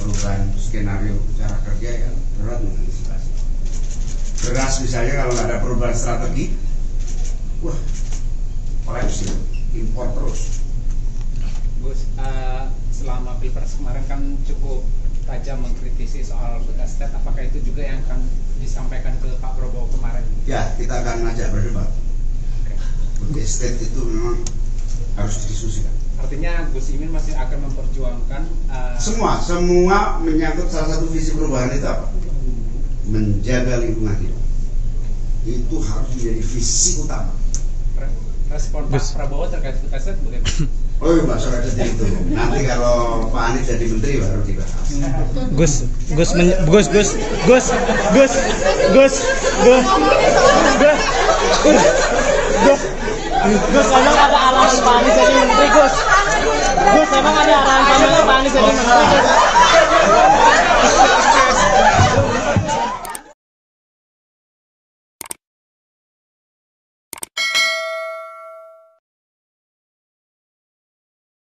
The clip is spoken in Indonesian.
perubahan skenario cara kerja yang berat mengantisipasi. Beras misalnya kalau nggak ada perubahan strategi, wah kolaps itu, impor terus. Gus, eh, selama pilpres kemarin kan cukup tajam mengkritisi soal food estate. Apakah itu juga yang akan disampaikan ke Pak Prabowo kemarin? Ya kita akan ngajak berdebat. Oke. Food estate itu memang harus didiskusikan. Artinya Gus Imin masih akan memperjuangkan eh, Semua, semua menyangkut salah satu visi perubahan itu apa? Menjaga lingkungan hidup. Itu harus menjadi visi utama. re- respon Pak Gus. Prabowo terkait estate bagaimana? Oh iya, Mbak Soalnya itu. Nanti kalau Pak Anies jadi menteri baru dibahas. Gus, Gus, men- Gus, Gus, Gus, Gus, Gus, Gus, Gus, Gus, Gus, Gus, emang ada arahan Pak Anies jadi menteri, Gus. 감사합니다.